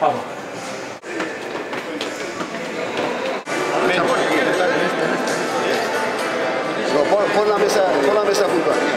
Vamos. Pon, pon la mesa, pon la mesa junto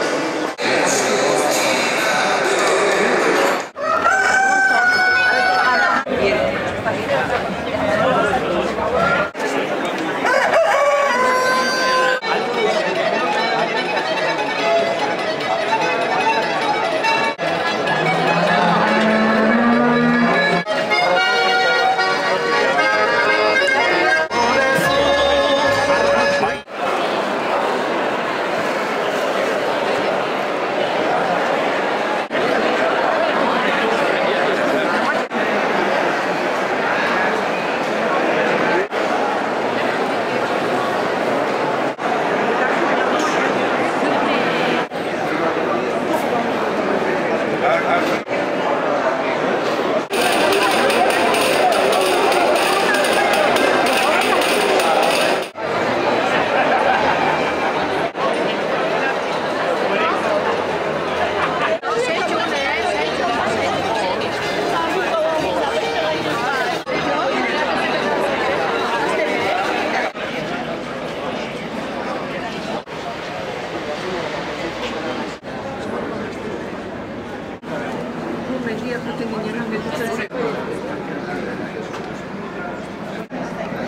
Umejia kote ninyera mbele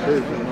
Sí, sí.